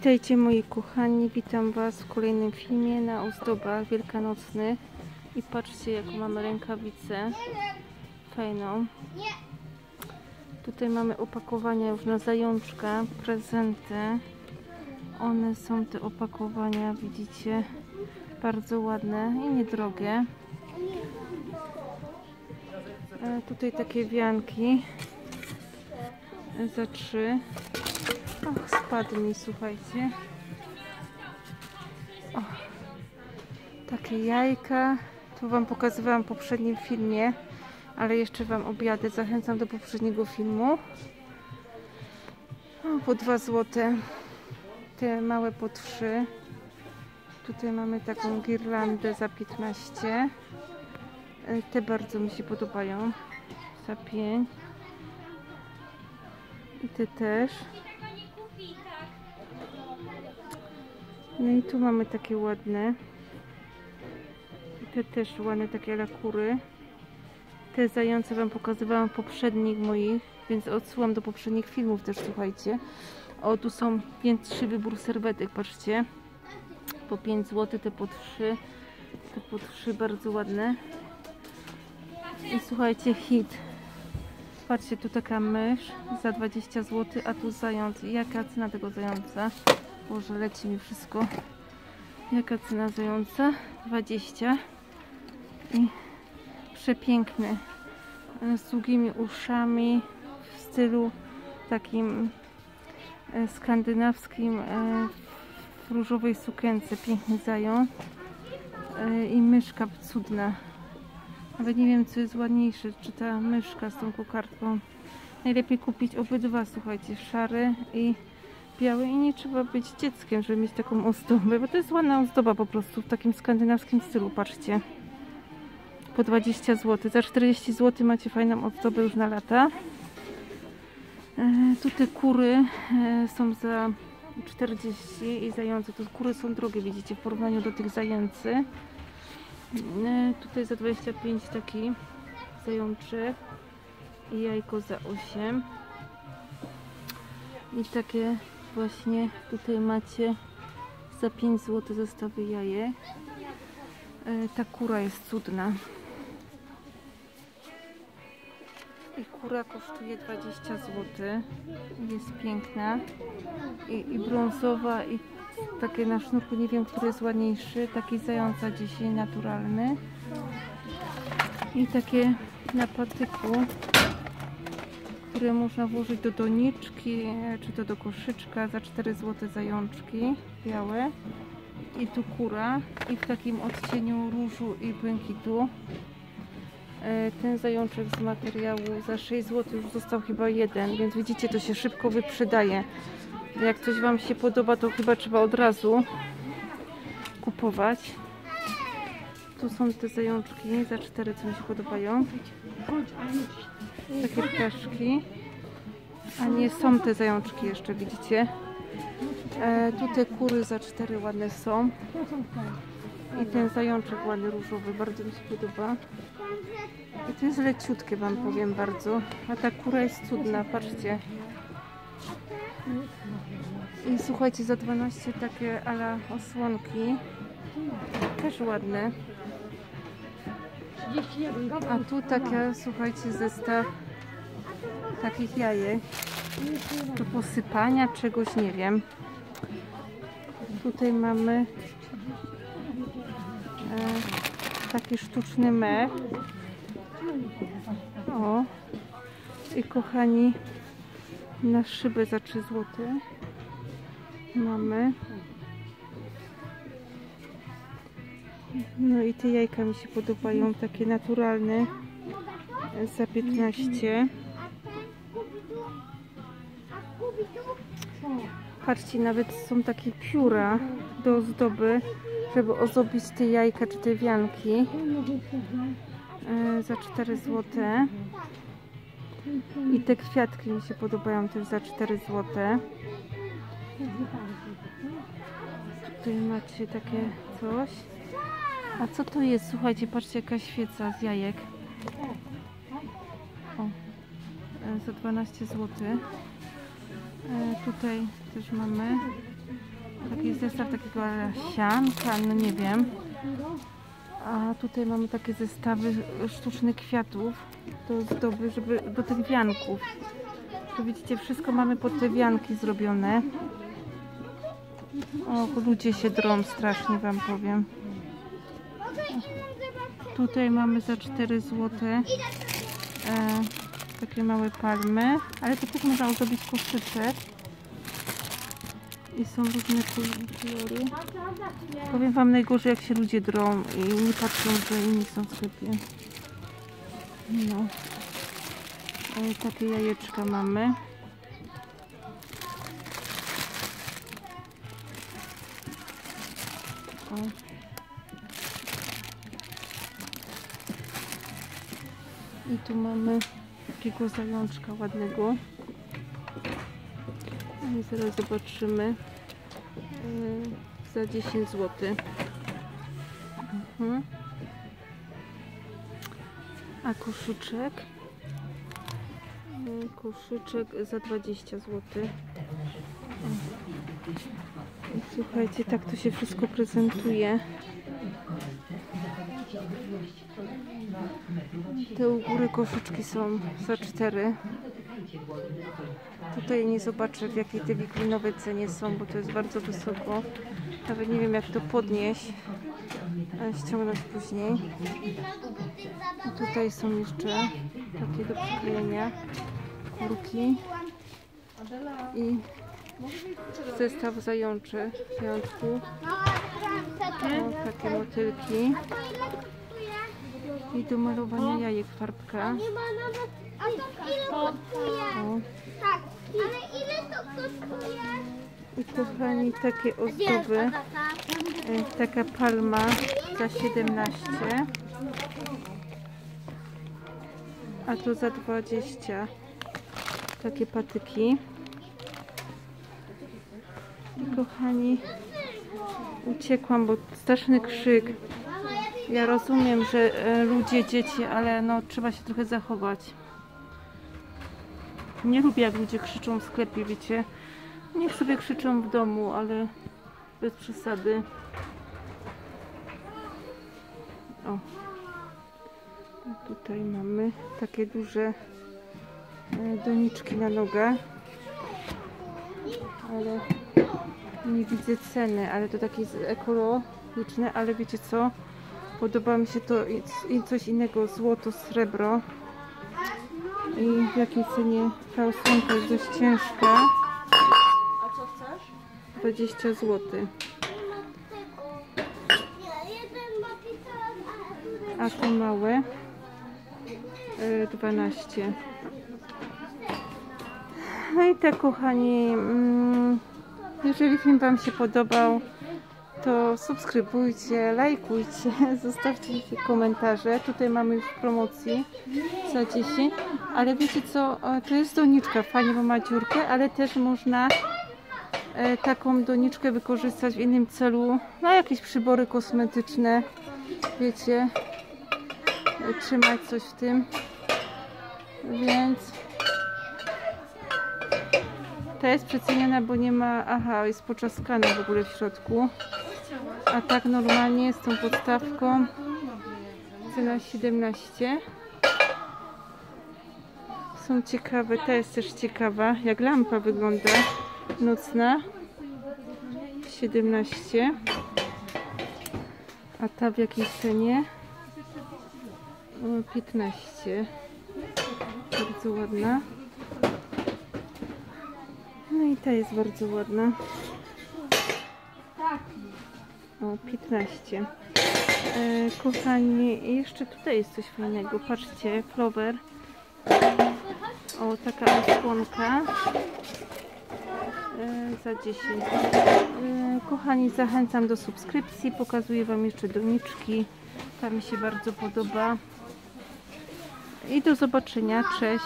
Witajcie moi kochani, witam was w kolejnym filmie na ozdobach wielkanocnych i patrzcie jaką mamy rękawicę fajną. Tutaj mamy opakowania już na zajączka, prezenty. One są te opakowania widzicie bardzo ładne i niedrogie. E, tutaj takie wianki za trzy Och, spadł mi, słuchajcie. O, takie jajka. Tu Wam pokazywałam w poprzednim filmie, ale jeszcze Wam objadę. Zachęcam do poprzedniego filmu. O, po 2 złote. Te małe po 3. Tutaj mamy taką girlandę za 15. E, Te bardzo mi się podobają. Za 5. I te też. No i tu mamy takie ładne. Te też ładne takie lakury. Te zające Wam pokazywałam poprzednich moich, więc odsyłam do poprzednich filmów też, słuchajcie. O, tu są większy wybór serwetek, patrzcie. Po 5 zł, te po 3. Te po 3 bardzo ładne. I słuchajcie, hit. Patrzcie, tu taka mysz za 20 zł, a tu zając. Jaka cena tego zająca? Boże, leci mi wszystko. Jaka cena zająca? 20. I przepiękny. e, Z długimi uszami w stylu takim e, skandynawskim e, w różowej sukience. Piękny zając. I myszka cudna. Nawet nie wiem, co jest ładniejsze, czy ta myszka z tą kokardką. Najlepiej kupić obydwa, słuchajcie, szary i biały i nie trzeba być dzieckiem, żeby mieć taką ozdobę, bo to jest ładna ozdoba po prostu w takim skandynawskim stylu, patrzcie. Po 20 zł. Za 40 zł macie fajną ozdobę już na lata. E, kury e, są za 40 i zające. To kury są drogie, widzicie, w porównaniu do tych zajęcy. E, tutaj za 25 taki zajączek i jajko za 8 i takie właśnie tutaj macie za 5 zł zestawy jajek e, ta kura jest cudna. I kura kosztuje 20 zł jest piękna. I, i brązowa i takie na sznurku nie wiem który jest ładniejszy taki zająca dzisiaj naturalny. I takie na patyku które można włożyć do doniczki czy to do koszyczka za 4 zł zajączki białe. I tu kura i w takim odcieniu różu i błękitu E, ten zajączek z materiału za 6 zł już został chyba jeden więc widzicie to się szybko wyprzedaje. Jak coś Wam się podoba to chyba trzeba od razu kupować. Tu są te zajączki za 4 co mi się podobają takie ptaszki. A nie są te zajączki jeszcze widzicie? E, tu kury za 4 ładne są. I ten zajączek ładny różowy bardzo mi się podoba. I to jest leciutkie wam powiem bardzo. A ta kura jest cudna patrzcie. I słuchajcie za 12 takie ala osłonki. Też ładne a tu taka, słuchajcie, zestaw takich jajek do posypania czegoś, nie wiem. Tutaj mamy e, taki sztuczny mech. O. I kochani, na szybę za 3 zł mamy No i te jajka mi się podobają, takie naturalne za 15. Patrzcie, nawet są takie pióra do ozdoby, żeby ozdobić te jajka czy te wianki e, za 4 zł. I te kwiatki mi się podobają też za 4 zł. Tutaj macie takie coś. A co to jest? Słuchajcie, patrzcie jaka świeca z jajek. O, e, za 12 zł. E, tutaj też mamy zestaw takiego sianka, no nie wiem. A tutaj mamy takie zestawy sztucznych kwiatów do zdoby, żeby do tych wianków. Tu widzicie, wszystko mamy pod te wianki zrobione. O, ludzie się drą strasznie, wam powiem. Tutaj mamy za 4 zł e, takie małe palmy, ale to też można ozdobić koszyczek. I są różne kolory. Powiem wam najgorzej jak się ludzie drą i nie patrzą, że inni są w sklepie. No. E, takie jajeczka mamy. O. tu mamy takiego zajączka ładnego. I zaraz zobaczymy. Yy, za 10 zł. Mhm. A koszyczek? Yy, koszyczek za 20 zł. I Słuchajcie, tak to się wszystko prezentuje. Te u góry koszyczki są za 4. Tutaj nie zobaczę w jakiej te wiklinowe cenie są, bo to jest bardzo wysoko. Nawet nie wiem jak to podnieść. Ale ściągnąć później. I tutaj są jeszcze takie do przyklejenia kurki i zestaw zajączy piątku. O, takie motylki i do malowania jajek farbka. Nie ma nawet... A to ile kosztuje? Tak, ale ile to kosztuje? I kochani, takie ozdoby. E, Taka palma za 17. A to za 20. Takie patyki. I kochani, uciekłam, bo straszny krzyk. Ja rozumiem, że e, ludzie, dzieci, ale no trzeba się trochę zachować. Nie lubię jak ludzie krzyczą w sklepie, wiecie. Niech sobie krzyczą w domu, ale bez przesady. O. Tutaj mamy takie duże e, doniczki na nogę. Ale nie widzę ceny, ale to takie ekologiczne, ale wiecie co? Podoba mi się to i coś innego, złoto, srebro. I w jakiej cenie ta osłonka jest dość ciężka. 20 zł. Jeden ma pistolet, a A te małe e, 12. No i tak kochani, mm, jeżeli film Wam się podobał, to subskrybujcie, lajkujcie, zostawcie komentarze. Tutaj mamy już w promocji za 10. Ale wiecie co, E, to jest doniczka, fajnie, bo ma dziurkę, ale też można e, taką doniczkę wykorzystać w innym celu, na jakieś przybory kosmetyczne, wiecie, e, trzymać coś w tym, więc ta jest przeceniona, bo nie ma, aha, jest poczaskana w ogóle w środku, a tak normalnie z tą podstawką cena 17 są ciekawe, ta jest też ciekawa, jak lampa wygląda nocna. 17 a ta w jakiej cenie? O, 15 bardzo ładna no i ta jest bardzo ładna. O 15 e, kochani jeszcze tutaj jest coś fajnego. Patrzcie, flower. O taka osłonka. E, za 10 E, kochani zachęcam do subskrypcji. Pokazuję wam jeszcze doniczki. Ta mi się bardzo podoba. I do zobaczenia, cześć